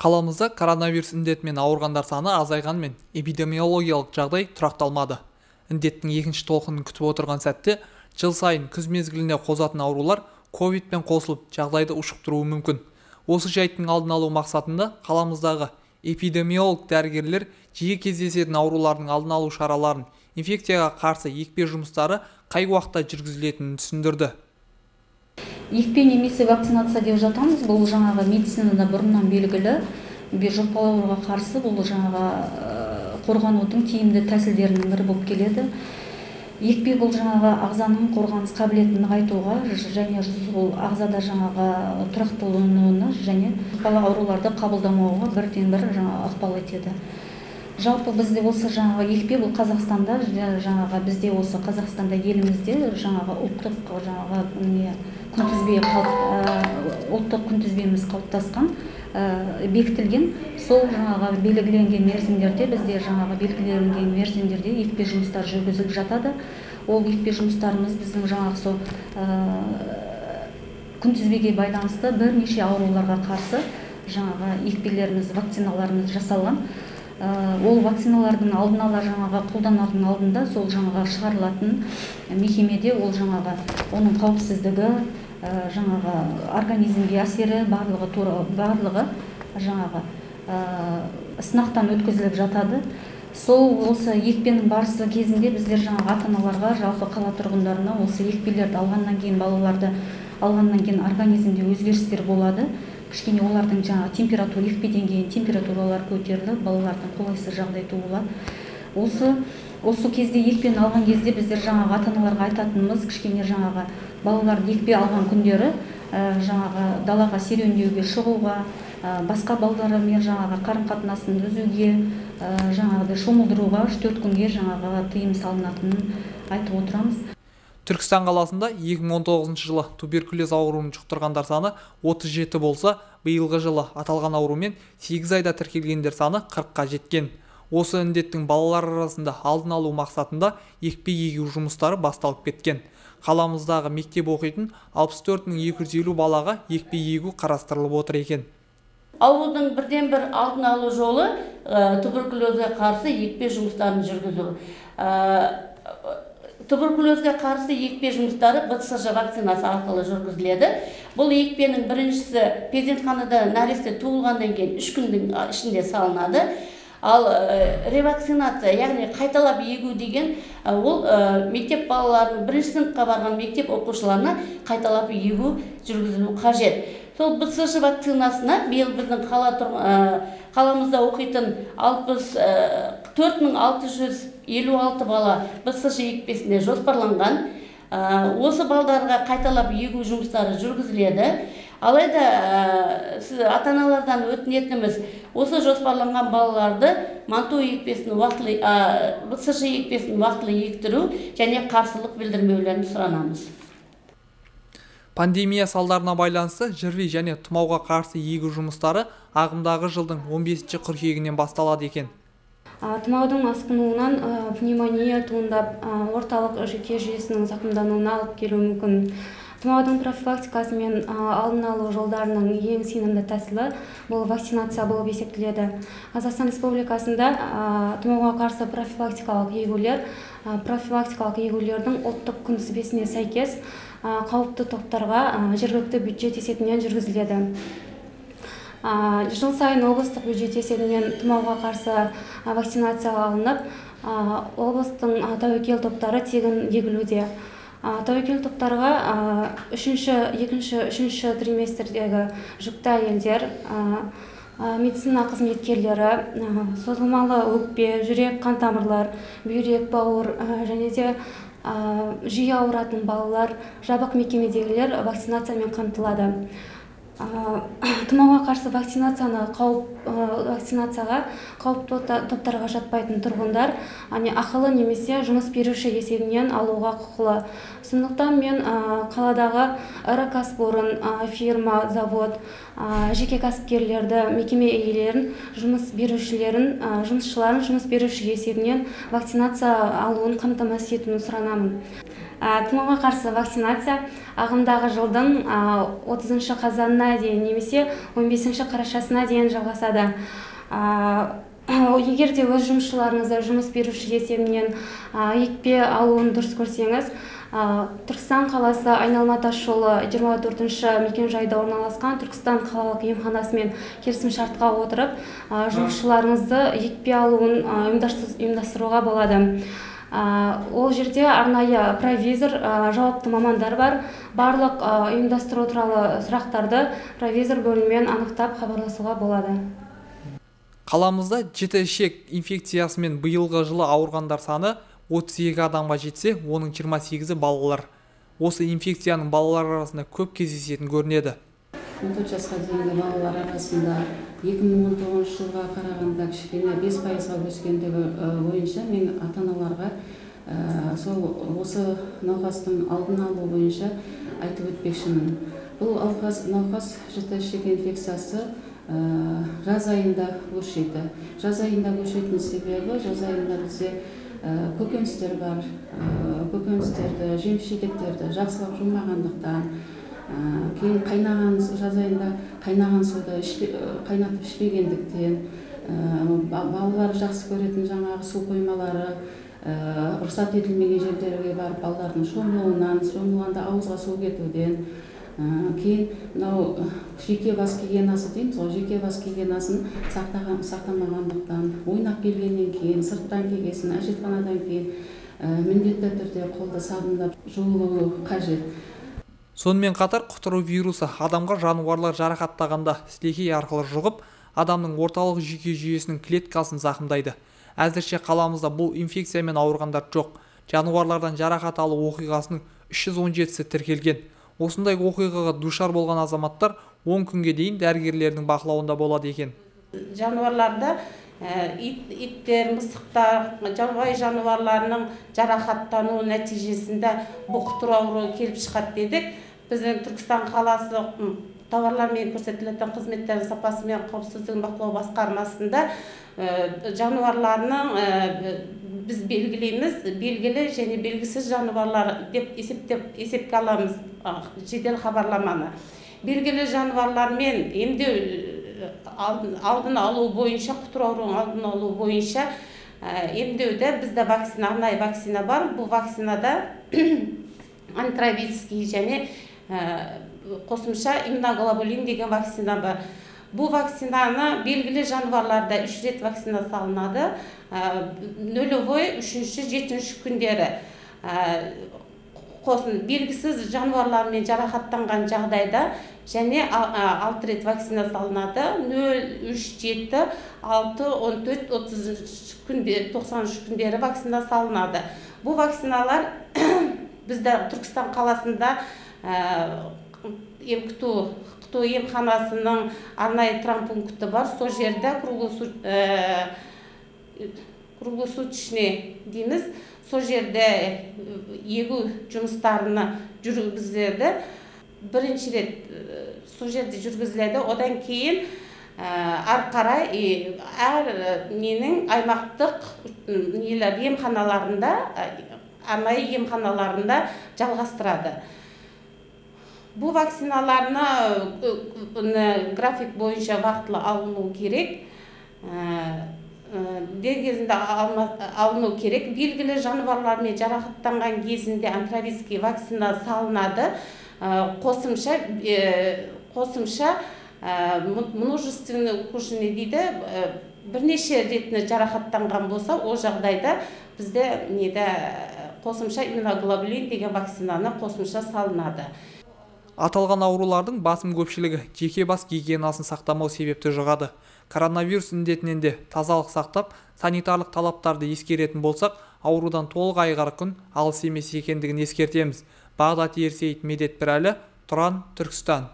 қаламызда коронавирус індетімен ауырғандар саны азайғанмен эпидемиологиялық жағдай тұрақталмады. Індеттің екінші толқынын күтіп отырған сәтте жыл сайын күз мезгіліне қозатын аурулар ковидпен қосылып жағдайды ушықтыруы мүмкін. Осы жайттың алдын алу мақсатында қаламыздағы эпидемиолог дәрігерлер жиі кездесетін аурулардың алдын алу шараларын инфекцияға қарсы екпе жұмыстары қай уақытта жүргізілетінін түсіндірді. Екпе немесе вакцинация деп жатамыз бұл жаңағы медицинада бұрыннан белгілі. Жұқпалы ауруға қарсы бұл жаңағы қорғанудың тиімді тәсілдерінің бірі болып келеді. Екпе бұл жаңағы ағзаның қорғаныс қабілетін нығайтуға және ол ағзада жаңағы тұрақталуына және жұқпалы ауруларды қабылдамауға бірден бір жаңағы ықпал етеді. Жалпы бізде осы жаңағы екпе бұл қазақстанда жаңағы бізде осы қазақстанда елімізде жаңағы ұлттық жаңағы не күнтізбе ұлттық күнтізбеміз қалыптасқан бекітілген. Сол жаңағы белгіленген мерзімдерде бізде жаңағы белгіленген мерзімдерде екпе жұмыстары жүргізіліп жатады. Ол екпе жұмыстарымыз біздің жаңағы сол күнтізбеге байланысты бірнеше ауруларға қарсы жаңағы екпелеріміз вакциналарымыз жасалған. Ол вакциналардың алдын ала жаңағы қолданардың алдында сол жаңағы шығарылатын мекемеде ол жаңағы оның қауіпсіздігі жаңағы организмге әсері барлығы тура барлығы жаңағы сынақтан өткізіліп жатады. Сол осы екпенің барысы кезінде біздер жаңағы ата аналарға жалпы қала тұрғындарына осы екпелерді алғаннан кейін балаларды алғаннан кейін организмде өзгерістер болады. Кішкене олардың жаңағы температура екпеден кейін температуралары көтеріліп балалардың қолайсыз жағдай туылады. Осы осы кезде екпені алған кезде біздер жаңағы ата аналарға айтатынымыз кішкене жаңағы балаларды екпе алған күндері жаңағы далаға серуендеуге шығуға басқа балалармен жаңағы қарым қатынасын үзуге жаңағыдай шомылдыруға үш төрт күнге жаңағы тыйым салынатынын айтып отырамыз. Түркістан қаласында 2019 жылы туберкулез ауруын жұқтырғандар саны 37 болса биылғы жылы аталған аурумен 8 айда тіркелгендер саны 40-қа жеткен. Осы індеттің балалар арасында алдын алу мақсатында екпе егу жұмыстары басталып кеткен. Қаламыздағы мектеп оқитын 64.250 балаға екпе егу қарастырылып отыр екен. Аурудың бірден бір алдын алу жолы ә, туберкулезге қарсы екпе жұмыстарын жүргізу. Ә, туберкулезге қарсы екпе жұмыстары бцж вакцинасы арқылы жүргізіледі. Бұл екпенің біріншісі перзентханада нәресте туылғаннан кейін үш күннің ішінде салынады ал ә, ревакцинация яғни қайталап егу деген ә, ол ә, мектеп балаларының бірінші сыныпқа барған мектеп оқушыларына қайталап егу жүргізілу қажет. Сол бцж вакцинасына биыл біздің қала қаламызда оқитын алпыс төрт мың алты жүз елу алты бала бцж екпесіне жоспарланған. Осы балдарға қайталап егу жұмыстары жүргізіледі. Алайда сіз ата аналардан осы жоспарланған балаларды манту екпесін уақытылы бцж екпесін уақытылы ектіру және қарсылық білдірмеулерін сұранамыз. Пандемия салдарына байланысты жрви және тұмауға қарсы егу жұмыстары ағымдағы жылдың 15 қыркүйегінен басталады екен. Тұмаудың асқынуынан пневмония туындап орталық жүйке жүйесінің зақымдануына алып келуі мүмкін. Тұмаудың профилактикасы мен алдын алу жолдарының ең сенімді тәсілі бұл вакцинация болып есептеледі. Қазақстан республикасында тұмауға қарсы профилактикалық егулер профилактикалық егулердің ұлттық күнтізбесіне сәйкес қауіпті топтарға жергілікті бюджет есебінен жүргізіледі. Жыл сайын облыстық бюджет есебінен тұмауға қарсы вакцинация алынып облыстың тәуекел топтары тегін егілуде. Тәуекел топтарға үшінші екінші үшінші триместрдегі жүкті әйелдер медицина қызметкерлері созылмалы өкпе жүрек қан тамырлар бүйрек бауыр және де жиі ауыратын балалар жабық мекемедегілер вакцинациямен қамтылады. тұмауға қарсы вакцинацияны қауіп вакцинацияға қауіпті топтарға жатпайтын тұрғындар яғни ақылы немесе жұмыс беруші есебінен алуға құқылы. Сондықтан мен қаладағы ірі кәсіпорын фирма завод жеке кәсіпкерлерді мекеме иелерін жұмыс берушілерін жұмысшыларын жұмыс беруші есебінен вакцинация алуын қамтамасыз етуін сұранамын. Тұмауға қарсы вакцинация ағымдағы жылдың отызыншы қазанына қарашасына дейін немесе 15 қарашасына дейін жалғасады. Егер де өз жұмысшыларыңызды жұмыс беруші есебінен екпе алуын дұрыс көрсеңіз түркістан қаласы айналма тас жолы 24-ші мекенжайда орналасқан түркістан қалалық емханасымен келісімшартқа отырып жұмысшыларыңызды екпе алуын ұйымдастыруға болады. Ол жерде арнайы провизор жауапты мамандар бар. Барлық ұйымдастыру туралы сұрақтарды провизор бөлімімен анықтап хабарласуға болады. Қаламызда жіті ішек инфекциясымен биылғы жылы ауырғандар саны 32 адамға жетсе оның 28-і балалар. Осы инфекцияның балалар арасында көп кездесетін көрінеді. 14 жасқа дейінгі балалар арасында 2019 жылға қарағанда кішкене 5 пайызға өскендігі бойынша мен ата аналарға сол осы науқастың алдын алу бойынша айтып өтпекшімін. Бұл науқас жіті ішек инфекциясы жаз айында өршиді. Жаз айында өршитін себебі жаз айында бізде көкөністер бар. Көкөністерді жеміс жидектерді жақсылап жумағандықтан кейін қайнаған жаз айында қайнаған суды қайнатып ішпегендіктен балалар жақсы көретін жаңағы су қоймалары рұқсат етілмеген жерлерге барып балалардың шомылуынан шомылғанда ауызға су кетуден кейін мынау жеке бас гигиенасы дейміз ғой жеке бас гигиенасын сақтамағандықтан ойнап келгеннен кейін сырттан келгесін әжетханадан кейін міндетті түрде қолды сабындап жуылуы қажет. Сонымен қатар құтыру вирусы адамға жануарлар жарақаттағанда сілекей арқылы жұғып адамның орталық жүйке жүйесінің клеткасын зақымдайды. Әзірше қаламызда бұл инфекциямен ауырғандар жоқ. Жануарлардан жарақат алу оқиғасының 317-сі тіркелген. Осындай оқиғаға душар болған азаматтар 10 күнге дейін дәрігерлердің бақылауында болады екен. Жануарларда ит иттер мысықтар жабайы жануарларының жарақаттануы нәтижесінде бұқтыру ауруы келіп шығады дедік. Біздің түркістан қаласы тауарлар мен көрсетілетін қызметтердің сапасы мен қауіпсіздігін бақылау басқармасында жануарларының біз белгілейміз белгілі және белгісіз жануарлар деп есептеп есепке аламыз жедел хабарламаны. Белгілі жануарлармен емдеу алдын алу бойынша құтыру ауруының алдын алу бойынша емдеуде бізде вакцина арнайы вакцина бар. Бұл вакцинада антравирусский және қосымша иммуноглобулин деген вакцина бар. Бұл вакцинаны белгілі жануарларда үш рет вакцина салынады. Нөлевой үшінші жетінші күндері. Қосын белгісіз жануарлармен жарақаттанған жағдайда және алты рет вакцина салынады. Нөл үш жеті алты он төрт отыз күнде тоқсан үш күндері вакцина салынады. Бұл вакциналар бізді түркістан қаласында емкіту кто емханасының арнайы травмпункті бар сол жерде круглосуточный дейміз. Сол жерде егу жұмыстарына жүргізеді. Бірінші рет сол жерде жүргізіледі. Одан кейін ары қарай әр ненің аймақтық нелер емханаларында арнайы емханаларында жалғастырады. Бұл вакциналарны график бойынша уақытылы алыну керек дер кезінде алыну керек белгілі жануарлармен жарақаттанған кезінде антравирусский вакцина салынады қосымша қосымша множественный кушание дейді бірнеше ретіне жарақаттанған болса ол жағдайда бізде неде қосымша иммуноглобулин деген вакцинаны қосымша салынады аталған аурулардың басым көпшілігі жеке бас гигиенасын сақтамау себепті жұғады. Коронавирус індетінен де тазалық сақтап санитарлық талаптарды ескеретін болсақ аурудан толық айығар күн алыс емес екендігін ескертеміз. Бағдат ерсейіт медет бірәлі тұран түркістан.